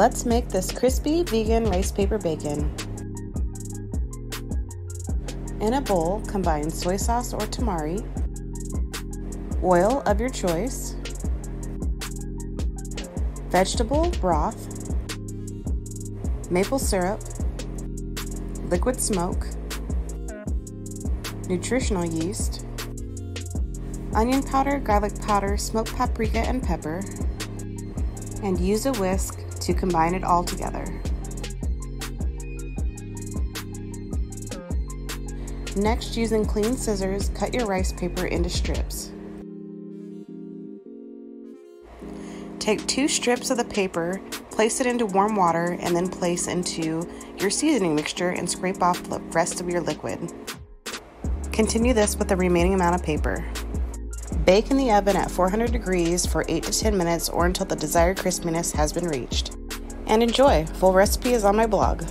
Let's make this crispy vegan rice paper bacon. In a bowl, combine soy sauce or tamari, oil of your choice, vegetable broth, maple syrup, liquid smoke, nutritional yeast, onion powder, garlic powder, smoked paprika, and pepper, and use a whisk to combine it all together. Next, using clean scissors, cut your rice paper into strips. Take two strips of the paper, place it into warm water, and then place into your seasoning mixture and scrape off the rest of your liquid. Continue this with the remaining amount of paper. Bake in the oven at 400 degrees for 8 to 10 minutes or until the desired crispiness has been reached. And enjoy! Full recipe is on my blog.